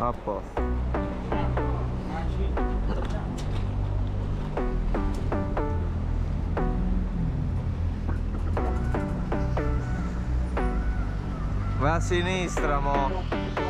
A posto. Vai a sinistra, mo.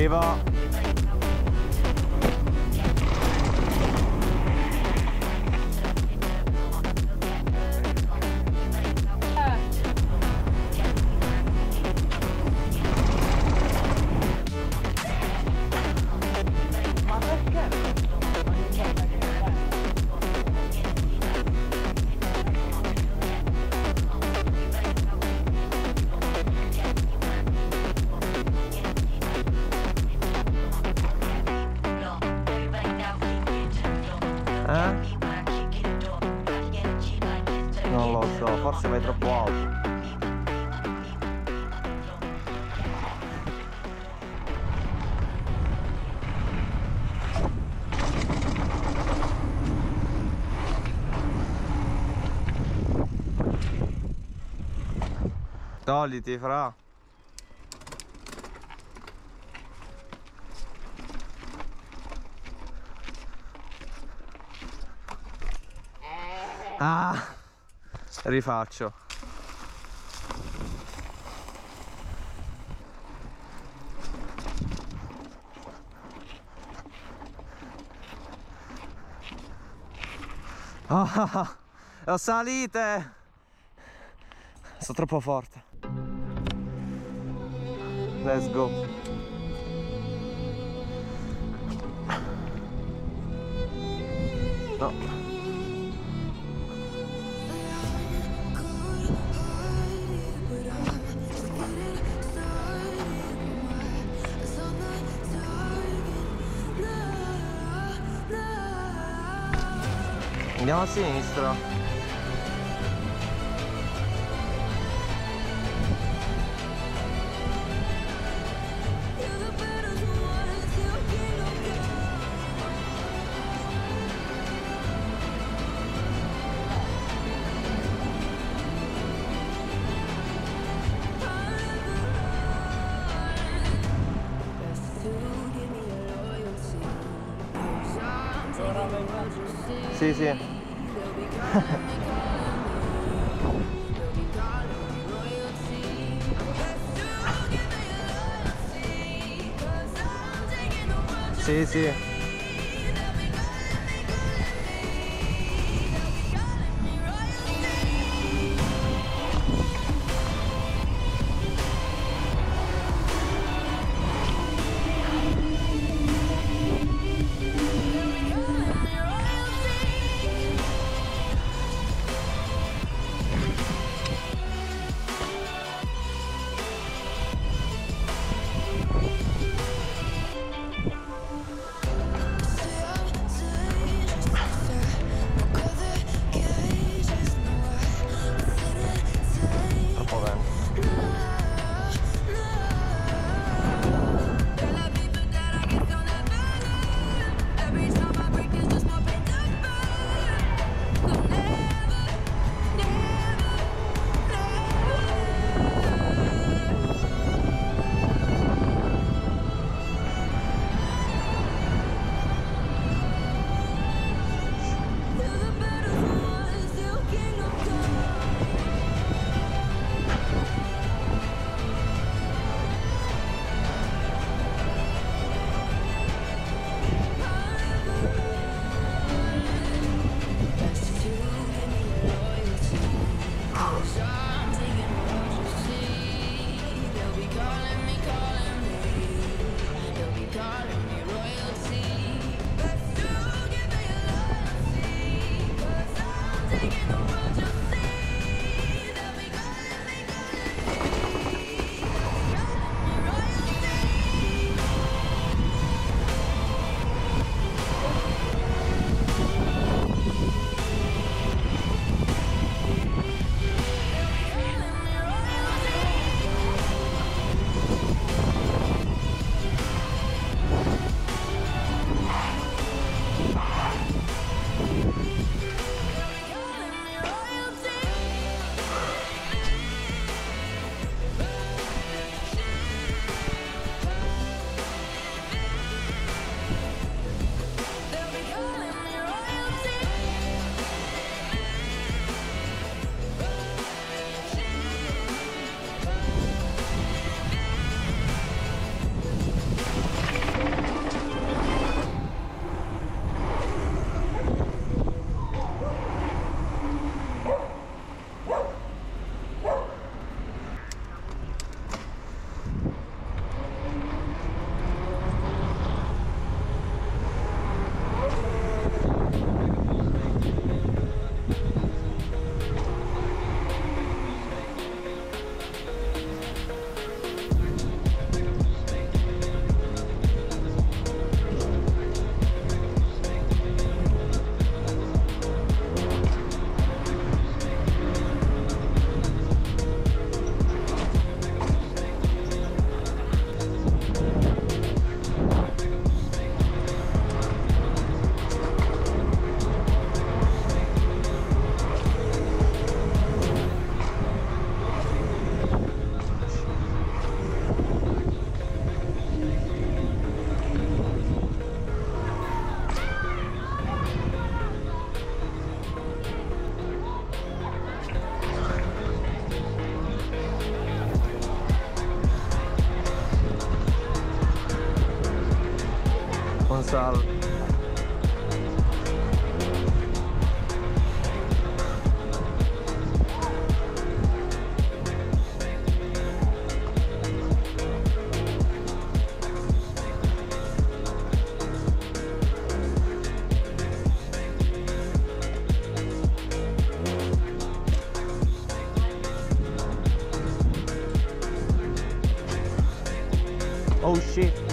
Weber. Non lo so, forse vai troppo alto. Togliti fra. Ah, rifaccio. Ah, ho salite! Sto troppo forte. Let's go. Andiamo a sinistra. Sì, sì. Sì, sì. Salve. Oh shit.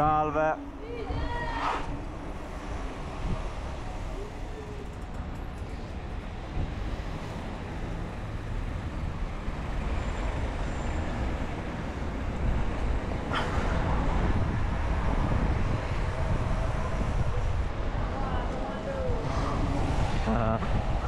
Salve. Uh.